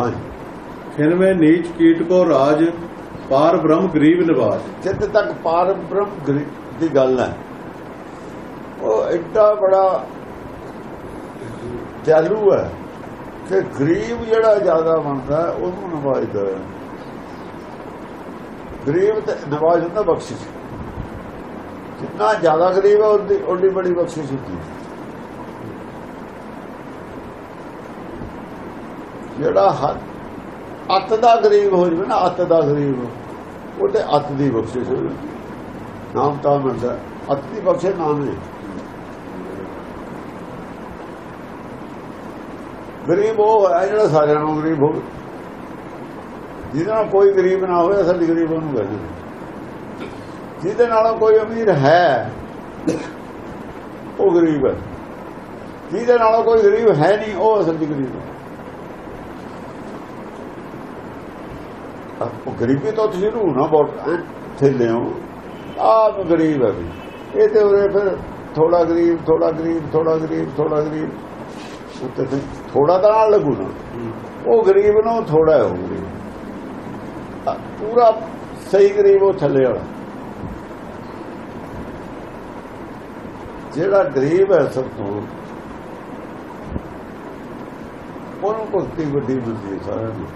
ਹਾਂਜੀ। ਖਿਨਵੇਂ ਨੀਚ ਕੀਟ ਕੋ ਰਾਜ ਪਾਰ ਬ੍ਰਹਮ ਗਰੀਬ ਨਿਵਾਜ। ਜਿੱਥੇ ਤੱਕ ਪਾਰ ਬ੍ਰਹਮ ਗਰੀ- ਦੀ ਗੱਲ ਹੈ ਉਹ ਐਡਾ ਬੜਾ ਚਾਲੂ ਹੈ ਕਿ ਗਰੀਬ ਜਿਹੜਾ ਜ਼ਿਆਦਾ ਬਣਦਾ ਉਹਨੂੰ ਨਵਾਜਦਾ ਹੈ ਗਰੀਬ ਤੇ ਨਵਾਜ ਹੁੰਦਾ ਬਖਸ਼ਿਸ਼। ਜਿੰਨਾ ਜ਼ਿਆਦਾ ਗਰੀਬ ਹੈ ਉਹਦੀ ਓਡੀ ਬੜੀ ਬਖਸ਼ਿਸ਼ ਹੁੰਦੀ ਹੈ। ਜਿਹੜਾ ਹੱਥ ਅੱਤ ਦਾ ਗਰੀਬ ਹੋ ਜਵੇ ਨਾ, ਅੱਤ ਦਾ ਗਰੀਬ ਉਹ ਤੇ ਅੱਤ ਦੀ ਬਖਸ਼ਿਸ਼ ਹੋ ਨਾਮ ਤਾਂ ਮਿਲਦਾ ਅੱਤ ਦੀ ਬਖਸ਼ਿਸ਼ ਨਾਮ ਨੇ ਗਰੀਬ ਉਹ ਹੈ ਜਿਹੜਾ ਸਾਰਿਆਂ ਨੂੰ ਗਰੀਬ ਹੋਵੇ। ਜਿਹਦੇ ਨਾਲ ਕੋਈ ਗਰੀਬ ਨਾ ਹੋਵੇ, ਅਸਲ ਗਰੀਬ ਉਹਨੂੰ ਕਹਿੰਦੇ ਜਿਹਦੇ ਨਾਲ ਕੋਈ ਅਮੀਰ ਹੈ, ਉਹ ਗਰੀਬ ਹੈ। ਜਿਹਦੇ ਨਾਲ ਕੋਈ ਗਰੀਬ ਹੈ ਨਹੀਂ, ਉਹ ਅਸਲ ਦੀ ਗਰੀਬ ਹੈ ਉਹ ਗਰੀਬੀ ਤੋਂ ਤੁਸੀਂ ਨੂੰ ਨਾ ਬਹੁਤ ਥੇਲੇ ਹੋ। ਆਪ ਗਰੀਬ ਹੈ ਵੀ। ਇਹ ਤੇ ਉਰੇ ਫਿਰ ਥੋੜਾ ਗਰੀਬ ਥੋੜਾ ਗਰੀਬ ਥੋੜਾ ਗਰੀਬ ਥੋੜਾ ਗਰੀਬ। ਉੱਤੇ ਥੋੜਾ ਤਾਂ ਨਾਲ ਲੱਗੂ ਨਾ। ਉਹ ਗਰੀਬ ਨੂੰ ਥੋੜਾ ਹੈ ਗਰੀਬ ਪੂਰਾ ਸਹੀ ਗਰੀਬ ਉਹ ਥੱਲੇ ਵਾਲਾ। ਜਿਹੜਾ ਗਰੀਬ ਹੈ ਸਭ ਤੋਂ, ਉਹਨੂੰ ਭਗਤੀ ਵੱਡੀ ਮਿਲਦੀ ਹੈ ਸਾਰਿਆਂ ਨੂੰ।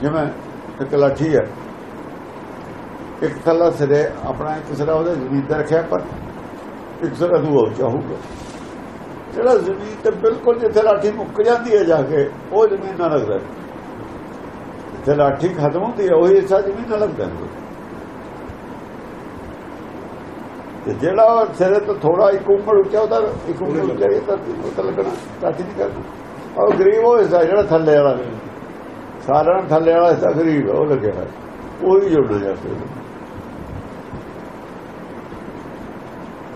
ਜਿਵੇਂ ਇੱਕ ਲਾਠੀ ਹੈ। ਇੱਕ ਥੱਲਾ ਸਿਰੇ, ਆਪਣਾ ਇੱਕ ਸਿਰਾ ਉਹਦੇ ਜ਼ਮੀਨ ਤੇ ਰੱਖਿਆ, ਪਰ ਇੱਕ ਸਿਰਾ ਦੂਆ ਚਾਹੂਗਾ ਜਿਹੜਾ ਜ਼ਮੀਨ ਤੇ ਬਿਲਕੁਲ ਜਿੱਥੇ ਲਾਠੀ ਮੁੱਕ ਜਾਂਦੀ ਹੈ ਜਾ ਕੇ, ਉਹ ਜ਼ਮੀਨ ਨਾਲ ਲੱਗਦਾ ਜਿੱਥੇ ਲਾਠੀ ਖਤਮ ਹੁੰਦੀ ਹੈ, ਉਹੀ ਹਿੱਸਾ ਜ਼ਮੀਨ ਨਾਲ ਲੱਗਦਾ ਤੇ ਜਿਹੜਾ ਉਹ ਸਿਰੇ ਤੋਂ ਥੋੜਾ ਇੱਕ ਉਂਗਲ ਉੱਚਾ, ਉਹਦਾ ਇੱਕ ਉਂਗਲ ਉੱਚਾ, ਇਹ ਤਾਂ ਲੱਗਣਾ, ਲਾਠੀ ਨਹੀਂ ਕਰਨਾ ਉਹ ਗਰੀਬ ਉਹ ਹਿੱਸਾ ਜਿਹੜਾ ਥੱਲੇ ਵਾਲਾ ਸਾਰਿਆਂ ਨੂੰ ਥੱਲੇ ਵਾਲਾ ਹਿੱਸਾ ਗਰੀਬ ਉਹ ਲੱਗਿਆ ਹੈ ਉਹ ਹੀ ਜੁੜਨਾ ਜਾ ਕੇ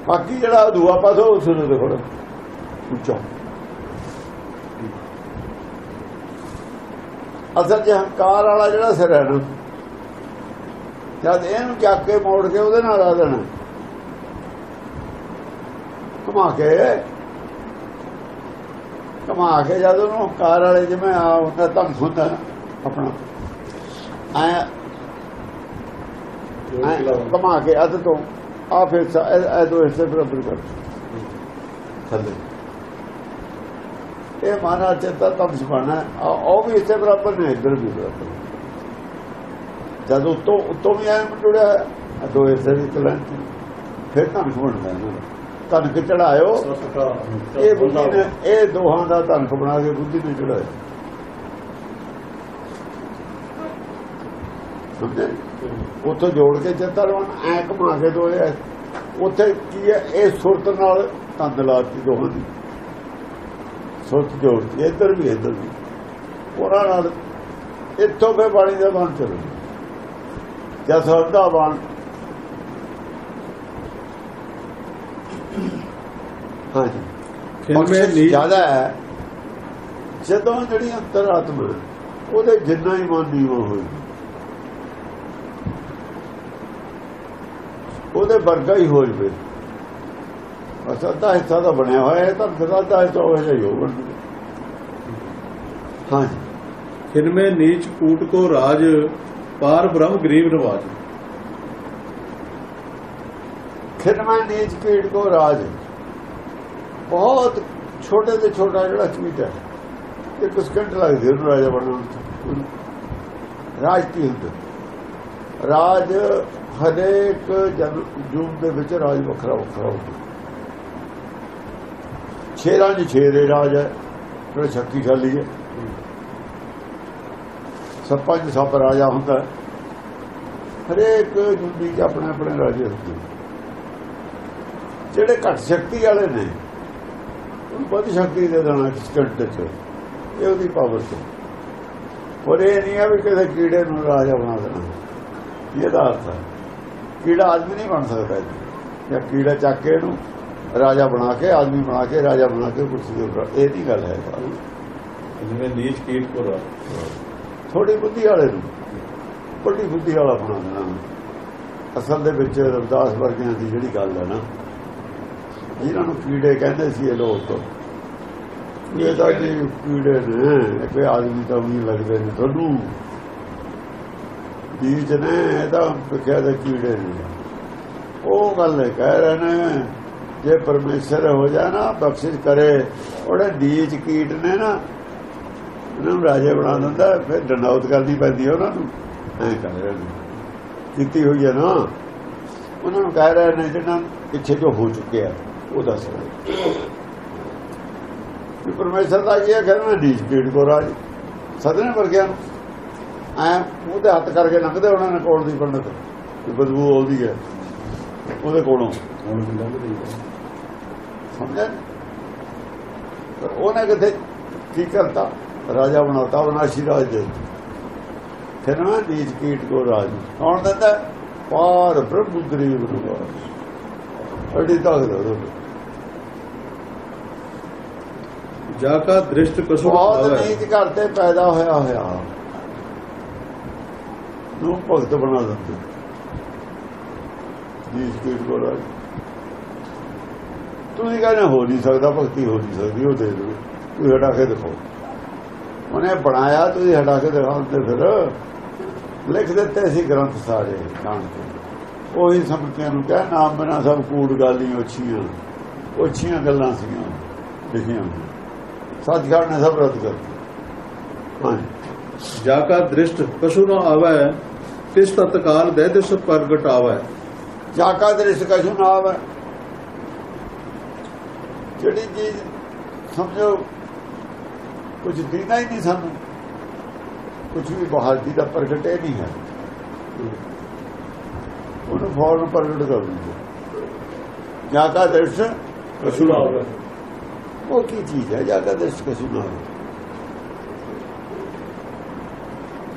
ਬਾਕੀ ਜਿਹੜਾ ਦੂਆ ਪਾਸਾ ਉਸ ਨੂੰ ਦੇਖੋ। ਉੱਚਾ ਅਸਲ ਚ ਹੰਕਾਰ ਵਾਲਾ ਜਿਹੜਾ ਸਿਰ ਹੈ ਨਾ, ਜਦ ਇਹਨੂੰ ਚੱਕ ਕੇ ਮੋੜ ਕੇ ਉਹਦੇ ਨਾਲ ਆ ਦੇਣਾ ਘੁਮਾ ਕੇ। ਘੁਮਾ ਕੇ ਜਦ ਉਹਨੂੰ ਹੰਕਾਰ ਵਾਲੇ ਜਿਵੇਂ ਆ ਹੁੰਦਾ ਤਾਂ ਹੁੰਦਾ ਨਾ। ਆਪਣਾ। ਆਇਆ। ਕਮਾ ਕੇ ਅੱਧ ਤੋਂ। ਆ ਫਿਰ ਸ- ਇਹ ਦੋ ਹਿੱਸੇ ਬਰਾਬਰ ਕਰ ਥੱਲੇ। ਇਹ ਮਾਨਾ ਚੇਤਾ ਤਮਸ ਬਣਾ ਉਹ ਵੀ ਹਿੱਸੇ ਬਰਾਬਰ ਨੇ ਇੱਧਰ ਵੀ ਬਰਾਬਰ ਜਦ ਉਤੋਂ ਉਤੋਂ ਵੀ ਐ ਜੁੜਿਆ ਦੋ ਹਿੱਸੇ ਵੀ ਚਲਣ ਫਿਰ ਤਾਂ ਬਣਦਾ ਇਹਨਾਂ ਦਾ ਕਣਕ ਚੜਾਇਓ ਇਹ ਬੁੱਧੀ ਨੇ ਇਹ ਦੋਹਾਂ ਦਾ ਧਨਕ ਬਣਾ ਕੇ ਬੁੱਧੀ ਨੇ ਚੜਾਇਆ ਸਮਝੇ ਉੱਥੋਂ ਜੋੜ ਕੇ ਚਿੱਤਰ ਐ ਘੁਮਾ ਕੇ ਦੋਏ ਉੱਥੇ ਕੀ ਹੈ? ਇਹ ਸੁਰਤ ਨਾਲ ਤੰਦ ਲਾਤੀ ਦੋਹਾਂ ਦੀ। ਸੁਰਤ ਜੋੜਤੀ ਇੱਧਰ ਵੀ ਇੱਧਰ ਵੀ। ਉਹਨਾਂ ਨਾਲ ਇੱਥੋਂ ਫੇ ਬਾਣੀ ਦਾ ਬਣ ਚੱਲੂ। ਜਾਂ ਸਰਦਾ ਬਣ। ਹਾਂਜੀ। ਬਖਸ਼ਿਸ਼ ਨੀਚ ਜ਼ਿਆਦਾ ਹੈ। ਜਦੋਂ ਜਿਹੜੀ ਅੰਤਰਾਤਮਾ ਉਹਦੇ ਜਿੰਨਾ ਹੀ ਮਨ ਹੋਈ ਉਹਦੇ ਵਰਗਾ ਹੀ ਹੋ ਜਵੇ। ਬਸ ਅੱਧਾ ਹਿੱਸਾ ਤਾਂ ਬਣਿਆ ਹੋਇਆ ਹੈ ਤਾਂ ਫਿਰ ਅੱਧਾ ਹਿੱਸਾ ਹੋ ਜਾਈ ਹੋਊਗਾ ਹਾਂਜੀ। ਖਿਨਵੇਂ ਨੀਚ ਕੂਟ ਕੋ ਰਾਜ ਪਾਰ ਬ੍ਰਹਮ ਗਰੀਬ ਨਿਵਾਜ ਖਿਰਮਾ ਨੀਚ ਕੀੜ ਕੋ ਰਾਜ। ਬਹੁਤ ਛੋਟੇ ਤੇ ਛੋਟਾ ਜਿਹੜਾ ਕੀਟ ਹੈ ਇੱਕ ਸਕਿੰਟ ਲੱਗਦੀ ਉਹਨੂੰ ਰਾਜਾ ਬਣਾਉਣ ਚ ਰਾਜ ਕੀ ਹੁੰਦਾ? ਰਾਜ ਹਰੇਕ ਜਨ ਜੂਨ ਦੇ ਵਿੱਚ ਰਾਜ ਵੱਖਰਾ ਵੱਖਰਾ ਹੁੰਦਾ। ਛੇਰਾਂ ਦੀ ਛੇਰੇ ਰਾਜ ਹੈ, ਜਿਹੜਾ ਸ਼ਕਤੀਸ਼ਾਲੀ ਹੈ। ਸੱਪਾਂ ਚ ਸੱਪ ਰਾਜਾ ਹੁੰਦਾ ਹਰੇਕ ਜੁੰਦੀ ਚ ਆਪਣੇ ਆਪਣੇ ਰਾਜੇ ਹੁੰਦੇ ਜਿਹੜੇ ਘੱਟ ਸ਼ਕਤੀ ਵਾਲੇ ਨੇ, ਉਹਨੂੰ ਵੱਧ ਸ਼ਕਤੀ ਦੇ ਦੇਣਾ ਸਕਿੰਟ ਚ। ਇਹ ਉਹਦੀ ਪਾਵਰ ਚ। ਪਰ ਇਹ ਨਹੀਂ ਹੈ ਵੀ ਕਿਸੇ ਕੀੜੇ ਨੂੰ ਰਾਜਾ ਬਣਾ ਦੇਣਾ। ਇਹਦਾ ਅਰਥ ਹੈ। ਕੀੜਾ ਆਦਮੀ ਨਹੀਂ ਬਣ ਸਕਦਾ ਜੀ। ਜਾਂ ਕੀੜਾ ਚੱਕ ਕੇ ਇਹਨੂੰ ਰਾਜਾ ਬਣਾ ਕੇ ਆਦਮੀ ਬਣਾ ਕੇ ਰਾਜਾ ਬਣਾ ਕੇ ਕੁਰਸੀ ਦੇ ਉੱਪਰ। ਇਹ ਨਹੀਂ ਗੱਲ ਹੈ। ਖਿਨਵੇਂ ਨੀਚ ਕੀਟ ਕੋ ਰਾਜ। ਥੋੜੀ ਬੁੱਧੀ ਵਾਲੇ ਨੂੰ। ਵੱਡੀ ਬੁੱਧੀ ਵਾਲਾ ਬਣਾ ਦੇਣਾ। ਅਸਲ ਦੇ ਵਿੱਚ ਰਵਿਦਾਸ ਵਰਗਿਆਂ ਦੀ ਜਿਹੜੀ ਗੱਲ ਹੈ ਨਾ ਜਿਹਨਾਂ ਨੂੰ ਕੀੜੇ ਕਹਿੰਦੇ ਸੀ ਇਹ ਲੋਕ ਇਹ ਤਾਂ ਕੀੜੇ ਨੇ। ਕੋਈ ਆਦਮੀ ਤਾਂ ਵੀ ਲੱਗਦੇ ਨੇ। ਤੁਹਾਨੂੰ ਬੀਜ ਨੇ ਇਹ ਤਾਂ ਵਿਖਿਆ ਦੇ ਕੀੜੇ ਨੇ ਉਹ ਗੱਲ ਹੈ ਕਹਿ ਰਹੇ ਨੇ, ਜੇ ਪਰਮੇਸ਼ਰ ਹੋ ਜਾ ਬਖਸ਼ਿਸ਼ ਕਰੇ, ਉਹਦੇ ਬੀਜ ਕੀਟ ਨੇ ਨਾ, ਉਹਨਾਂ ਨੂੰ ਰਾਜੇ ਬਣਾ ਦਿੰਦਾ, ਫਿਰ ਡੰਡੌਤ ਕਰਨੀ ਪੈਂਦੀ ਹੈ ਉਹਨਾਂ ਨੂੰ। ਐਂ ਕਹਿ ਰਹੇ ਨੇ। ਕੀਤੀ ਹੋਈ ਹੈ ਨਾ। ਉਹਨਾਂ ਨੂੰ ਕਹਿ ਰਹੇ ਨੇ ਜਿਹਨਾਂ ਪਿੱਛੇ ਜੋ ਹੋ ਚੁੱਕਿਆ, ਉਹ ਦੱਸ ਰਹੇ ਕਿ ਪਰਮੇਸ਼ਰ ਦਾ ਇਹ ਕਹਿਣਾ ਨੀਚ ਕੀਟ ਕੋ ਰਾਜ। ਸਦਨੇ ਵਰਗਿਆਂ ਨੂੰ। ਐ ਉਹਦੇ ਹੱਥ ਕਰਕੇ ਲੰਘਦੇ ਉਹਨਾਂ ਨੇ ਕੋਲ ਦੀ ਪੰਡਤ ਬਦਬੂ ਆਉਂਦੀ ਹੈ। ਉਹਦੇ ਕੋਲੋਂ। ਸਮਝਿਆ? ਪਰ ਉਹਨੇ ਕਿਤੇ ਕੀ ਕਰਤਾ? ਰਾਜਾ ਬਣਾਤਾ ਵਿਨਾਸ਼ੀ ਰਾਜ ਦੇ। ਫਿਰ ਨਾ ਨੀਚ ਕੀਟ ਕੋ ਰਾਜ। ਕੌਣ ਦਿੰਦਾ? ਪਾਰ ਬ੍ਰਹਮ ਗਰੀਬ ਨੂੰ ਅੜੀ ਤਾਕਤ ਹੈ ਉਹਦੇ ਕੋਲ। ਜਾ ਕਾ ਦ੍ਰਿਸ਼ਟ ਕਸੁ ਬਹੁਤ ਨੀਚ ਕਰਦੇ ਪੈਦਾ ਹੋਇਆ ਹੋਇਆ। ਨੂੰ ਭਗਤ ਬਣਾ ਦਿੰਦੇ। ਨੀਚ ਕੀਟ ਕੋ ਤੁਸੀਂ ਕਹਿੰਦੇ ਹੋ ਨਹੀਂ ਸਕਦਾ, ਭਗਤੀ ਹੋ ਨਹੀਂ ਸਕਦੀ, ਉਹ ਦੇ ਦਿਓ। ਤੁਸੀਂ ਹਟਾ ਕੇ ਦਿਖਾਓ। ਉਹਨੇ ਬਣਾਇਆ, ਤੁਸੀਂ ਹਟਾ ਕੇ ਦਿਖਾਉਂਦੇ ਫਿਰ ਲਿਖ ਦਿੱਤੇ ਸੀ ਗ੍ਰੰਥ ਸਾਰੇ ਜਾਣ ਕੇ ਉਹੀ ਸੰਪਤੀਆਂ ਨੂੰ ਕਹਿ, ਨਾਮ ਬਿਨਾ ਸਭ ਕੂੜ ਗਾਲੀ ਉੱਚੀਆਂ। ਉੱਚੀਆਂ ਗੱਲਾਂ ਸੀਗੀਆਂ, ਲਿਖੀਆਂ ਸੱਚਖੰਡ ਨੇ ਸਭ ਰੱਦ ਕਰ ਦਿੱਤਾ ਹਾਂਜੀ। ਜਾ ਕਾ ਦ੍ਰਿਸ਼ਟ ਕਸੁ ਨਾ ਆਵੇ ਤਿਸ ਤਤਕਾਲ ਦੇ ਦਿਸ ਪ੍ਰਗਟ ਆਵੇ ਜਾਕਾ ਦ੍ਰਿਸ਼ ਕਛੂ ਨਾ ਆਵੇ। ਜਿਹੜੀ ਚੀਜ਼ ਸਮਝੋ ਕੁਝ ਦੀਨਾ ਹੀ ਨਹੀਂ ਸਾਨੂੰ ਕੁਝ ਵੀ ਬਾਹਰ ਦੀ ਦਾ ਪ੍ਰਗਟ ਇਹ ਨਹੀਂ ਹੈ। ਉਹਨੂੰ ਫੌਰਨ ਪ੍ਰਗਟ ਕਰ ਦਿੰਦੇ। ਜਾਕਾ ਦ੍ਰਿਸ਼ ਕਸੁ ਨਾ ਆਵੇ। ਉਹ ਕੀ ਚੀਜ਼ ਹੈ? ਜਾਕਾ ਦ੍ਰਿਸ਼ ਕਛੂ ਨਾ ਆਵੇ।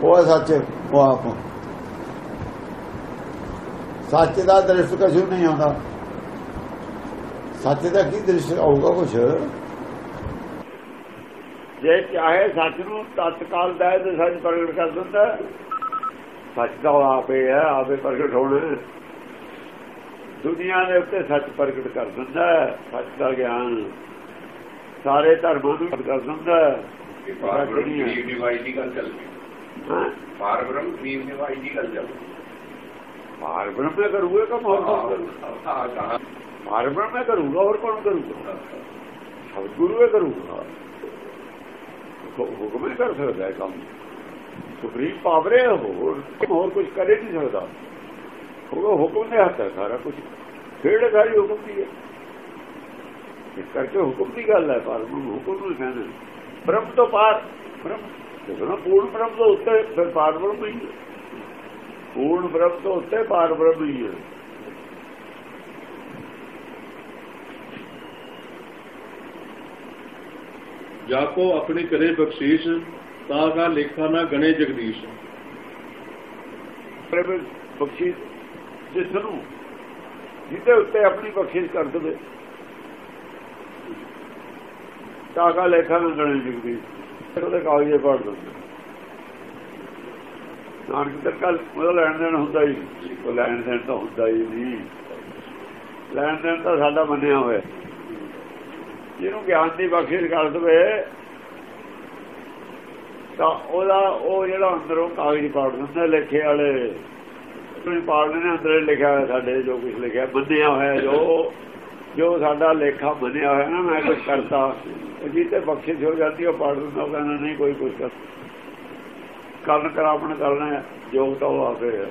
ਉਹ ਸੱਚ, ਉਹ ਆਪ। ਸੱਚ ਦਾ ਦ੍ਰਿਸ਼ ਕਛੂ ਨਹੀਂ ਆਉਂਦਾ। ਸੱਚ ਦਾ ਕੀ ਦ੍ਰਿਸ਼ ਆਊਗਾ ਕੁਛ? ਜੇ ਚਾਹੇ ਸੱਚ ਨੂੰ ਤਤਕਾਲ ਦਾ ਤੇ ਸੱਚ ਪ੍ਰਗਟ ਕਰ ਦਿੰਦਾ ਸੱਚ ਦਾ ਆਪੇ ਹੈ ਆਪੇ ਪ੍ਰਗਟ ਹੋਣਾ। ਦੁਨੀਆ ਦੇ ਉੱਤੇ ਸੱਚ ਪ੍ਰਗਟ ਕਰ ਦਿੰਦਾ ਹੈ, ਸੱਚ ਦਾ ਗਿਆਨ। ਸਾਰੇ ਧਰਮਾਂ ਨੂੰ ਪ੍ਰਗਟ ਕਰ ਦਿੰਦਾ ਹੈ। ਕਿ ਪਾਰ ਬ੍ਰਹਮ ਗਰੀਬ ਨਿਵਾਈ ਦੀ ਗੱਲ ਚੱਲ ਰਹੀ ਹਾਂ। ਪਾਰ ਬ੍ਰਹਮ ਗਰੀਬ ਨਿਵਾਈ ਦੀ ਗੱਲ ਚੱਲ ਰਹੀ ਬ੍ਰਹਮ ਮੈਂ ਕਰੂਗਾ ਕਿ ਹੋਰ ਕੌਣ ਕਰੂਗਾ? ਆ ਬ੍ਰਹਮ ਮੈਂ ਕਰੂਗਾ, ਹੋਰ ਕੌਣ ਕਰੂਗਾ? ਸਤਿਗੁਰੂ ਇਹ ਕਰੂਗਾ। ਹੁਕਮ ਹੀ ਕਰ ਸਕਦਾ ਹੈ ਕੰਮ। ਸੁਪਰੀਮ ਪਾਵਰ ਹੈ ਹੋਰ ਹੋਰ ਕੁਝ ਕਰੇ ਨਹੀਂ ਸਕਦਾ। ਉਹ ਹੁਕਮ ਦੇ ਹੱਥ ਹੈ ਸਾਰਾ ਕੁਝ ਖੇਡ ਸਾਰੀ ਹੁਕਮ ਦੀ ਹੈ? ਇਸ ਕਰਕੇ ਹੁਕਮ ਦੀ ਗੱਲ ਹੈ, ਪਰ ਹੁਕਮ ਨੂੰ ਕਹਿੰਦੇ ਨੇ। ਬ੍ਰਹਮ ਤੋਂ ਪਾਰ, ਬ੍ਰਹਮ ਜਦੋਂ ਪੂਰਨ ਬ੍ਰਹਮ ਤੋਂ ਉੱਤੇ, ਫਿਰ ਪਾਰ ਬ੍ਰਹਮ ਹੀ। ਪੂਰਨ ਬ੍ਰਹਮ ਤੋਂ ਉੱਤੇ ਪਾਰ ਬ੍ਰਹਮ ਹੀ ਹੈ। ਜਾ ਕੋ ਆਪਣੀ ਕਰੇ ਬਖਸ਼ੀਸ਼ ਤਾਂ ਕਾ ਲੇਖਾ ਨਾ ਗਣੇ ਜਗਦੀਸ਼। ਪ੍ਰੇਮ ਬਖਸ਼ਿਸ਼ ਜਿਸ ਨੂੰ ਜਿਹਦੇ ਉੱਤੇ ਆਪਣੀ ਬਖਸ਼ਿਸ਼ ਕਰ ਦੇਵੇ। ਤਾਕਾ ਲੇਖਾ ਨਾ ਗਣੇ ਜਗਦੀ ਉਹਦੇ ਕਾਗਜ਼ੇ ਪੜ ਦਿੰਦੇ ਨਾਨਕ ਤੇ ਕੱਲ ਉਹਦਾ ਲੈਣ ਦੇਣ ਹੁੰਦਾ ਹੀ ਉਹ ਲੈਣ ਦੇਣ ਤਾਂ ਹੁੰਦਾ ਹੀ ਨਹੀਂ। ਲੈਣ ਦੇਣ ਤਾਂ ਸਾਡਾ ਮੰਨਿਆ ਹੋਇਆ। ਜਿਹਨੂੰ ਗਿਆਨ ਦੀ ਬਖਸ਼ਿਸ਼ ਕਰ ਦੇਵੇ, ਤਾਂ ਉਹਦਾ ਉਹ ਜਿਹੜਾ ਅੰਦਰੋਂ ਕਾਗਜ਼ ਪਾੜ ਦਿੰਦਾ, ਲੇਖੇ ਵਾਲੇ। ਤੁਸੀਂ ਪਾੜਦੇ ਨੇ ਅੰਦਰ ਲਿਖਿਆ ਹੋਇਆ ਸਾਡੇ, ਜੋ ਕੁਝ ਲਿਖਿਆ, ਮੰਨਿਆ ਹੋਇਆ, ਜੋ ਜੋ ਸਾਡਾ ਲੇਖਾ ਮੰਨਿਆ ਹੋਇਆ ਨਾ, ਮੈਂ ਕੁਝ ਕਰਤਾ। ਉਹ ਜਿੱਤੇ ਬਖਸ਼ਿਸ਼ ਹੋ ਜਾਂਦੀ, ਉਹ ਪਾੜ ਦਿੰਦਾ, ਉਹ ਕਹਿੰਦਾ, ਨਹੀਂ, ਕੋਈ ਕੁਝ ਕਰ ਕਰਨ ਕਰਾਪਣ ਕਰਨਾ ਹੈ, ਯੋਗ ਤਾਂ ਉਹ ਆਪੇ ਹੈ।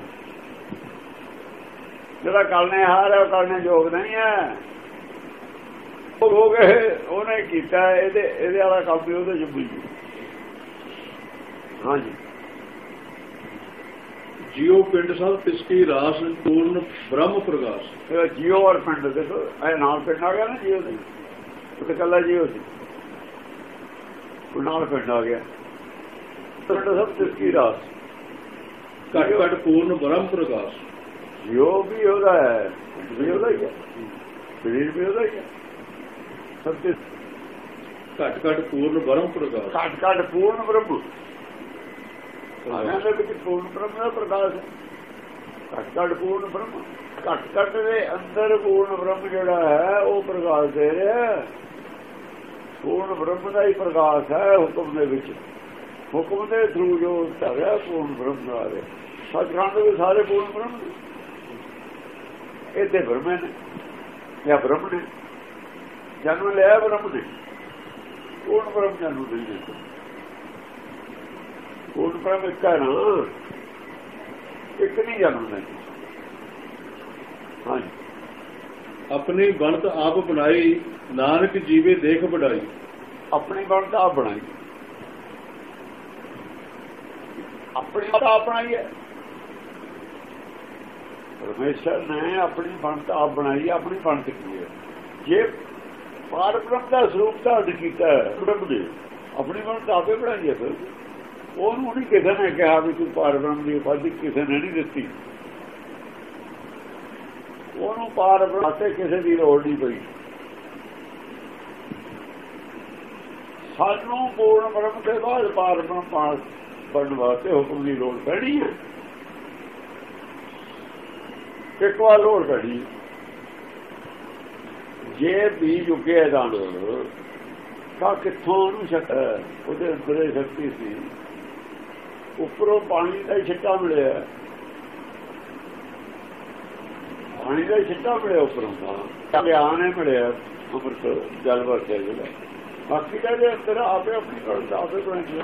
ਜਿਹੜਾ ਕਰਨੇ ਹਾਰ ਹੈ ਉਹ ਕਰਨੇ ਯੋਗ ਨਹੀਂ ਹੈ। ਉਹ ਹੋ ਗਏ ਉਹਨੇ ਕੀਤਾ ਇਹਦੇ ਇਹਦੇ ਵਾਲਾ ਕੰਮ ਵੀ ਉਹਦੇ ਜੁਬੀ ਹਾਂਜੀ। ਜਿਉ ਪਿੰਡ ਸਭ ਤਿਸ ਕੀ ਰਾਸ ਪੂਰਨ ਬ੍ਰਹਮ ਪ੍ਰਗਾਸ। ਇਹ ਜੀਓ ਔਰ ਪਿੰਡ ਦੇਖੋ ਇਹ ਨਾਲ ਪਿੰਡ ਆ ਗਿਆ ਨਾ ਜੀਓ ਦੇ? ਉਹ ਕੱਲਾ ਜੀਓ ਸੀ। ਉਹ ਨਾਲ ਪਿੰਡ ਆ ਗਿਆ। ਪਿੰਡ ਸਭ ਤਿਸ ਕੀ ਰਾਸ? ਘਟ ਘਟ ਪੂਰਨ ਬ੍ਰਹਮ ਪ੍ਰਗਾਸ ਜੀਓ ਵੀ ਉਹਦਾ ਹੈ ਵੀ ਉਹਦਾ ਹੀ ਹੈ। ਸਰੀਰ ਵੀ ਉਹਦਾ ਹੀ ਹੈ। ਸਭ ਤਿਸ ਘਟ ਘਟ ਪੂਰਨ ਬ੍ਰਹਮ ਪ੍ਰਗਾਸ ਘਟ ਘਟ ਪੂਰਨ ਬ੍ਰਹਮ। ਆਨੰਦ ਵਿੱਚ ਪੂਰਨ ਬ੍ਰਹਮ ਦਾ ਪ੍ਰਕਾਸ਼ ਘਟ ਘਟ ਪੂਰਨ ਬ੍ਰਹਮ। ਘਟ ਘਟ ਦੇ ਅੰਦਰ ਪੂਰਨ ਬ੍ਰਹਮ ਜਿਹੜਾ ਹੈ ਉਹ ਪ੍ਰਕਾਸ਼ ਦੇ ਰਿਹਾ। ਪੂਰਨ ਬ੍ਰਹਮ ਦਾ ਹੀ ਪ੍ਰਕਾਸ਼ ਹੈ ਹੁਕਮ ਦੇ ਵਿੱਚ। ਹੁਕਮ ਦੇ ਥਰੂ ਜੋ ਧਰਿਆ ਪੂਰਨ ਬ੍ਰਹਮ ਦਾ ਹੈ। ਸੱਚਖੰਡ ਦੇ ਸਾਰੇ ਪੂਰਨ ਬ੍ਰਹਮ ਨੇ। ਇਹ ਤੇ ਬ੍ਰਹਮ ਨੇ ਜਾਂ ਬ੍ਰਹਮ ਨੇ ਜਨਮ ਲਿਆ ਬ੍ਰਹਮ ਨੇ। ਪੂਰਨ ਬ੍ਰਹਮ ਜਨਮ ਨਹੀਂ ਦਿੱਤਾ ਪੂਰਨ ਬ੍ਰਹਮ ਇੱਕ ਹੈ ਨਾ ਇੱਕ ਨਹੀਂ ਜਨਮ ਲੈਂਦਾ ਹਾਂਜੀ। ਆਪਣੀ ਬਣਤ ਆਪ ਬਣਾਈ ਨਾਨਕ ਜੀਵੇ ਦੇਖ ਵਡਾਈ। ਆਪਣੀ ਬਣਦਾ ਆਪ ਬਣਾਈ। ਆਪਣੀ ਬਣਦਾ ਆਪ ਬਣਾਈ ਹੈ। ਪਰਮੇਸ਼ਰ ਨੇ ਆਪਣੀ ਬਣਦਾ ਆਪ ਬਣਾਈ ਆਪਣੀ ਬਣਤ ਕੀ ਹੈ। ਜੇ ਪਾਰ ਦਾ ਸਰੂਪ ਧਾਰਨ ਕੀਤਾ ਹੈ ਨੇ, ਆਪਣੀ ਬਣਤ ਆਪੇ ਬਣਾਈ ਹੈ ਫਿਰ। ਉਹਨੂੰ ਨਹੀਂ ਕਿਸੇ ਨੇ ਕਿਹਾ ਵੀ ਤੂੰ ਪਾਰ ਦੀ ਉਪਾਧੀ ਕਿਸੇ ਨੇ ਨਹੀਂ ਦਿੱਤੀ। ਉਹਨੂੰ ਪਾਰ ਬ੍ਰਹਮ ਕਿਸੇ ਦੀ ਲੋੜ ਨਹੀਂ ਪਈ। ਸਾਨੂੰ ਪੂਰਨ ਬ੍ਰਹਮ ਦੇ ਬਾਅਦ ਪਾਰ ਬ੍ਰਹਮ ਪਾਸ ਪੜਨ ਵਾਸਤੇ ਹੁਕਮ ਦੀ ਲੋੜ ਪੈਣੀ ਹੈ। ਇੱਕ ਵਾਰ ਲੋੜ ਪੈਣੀ ਜੇ ਵੀ ਚੁੱਕਿਆ ਦਾਨ ਤਾਂ ਕਿੱਥੋਂ ਉਹਨੂੰ ਸ਼ਕ ਉਹਦੇ ਅੰਦਰ ਸ਼ਕਤੀ ਸੀ। ਉੱਪਰੋਂ ਪਾਣੀ ਦਾ ਛਿੱਟਾ ਮਿਲਿਆ। ਪਾਣੀ ਦਾ ਛਿੱਟਾ ਮਿਲਿਆ ਉੱਪਰੋਂ ਦਾ ਗਿਆਨ ਹੈ ਮਿਲਿਆ ਅੰਮ੍ਰਿਤ, ਜਲ ਵਰਤਿਆ ਜਿਹੜਾ। ਬਾਕੀ ਦਾ ਜੇ ਅੰਦਰ ਆਪੇ ਆਪਣੀ ਕਰਦਾ ਆਪੇ ਬਣਾਈ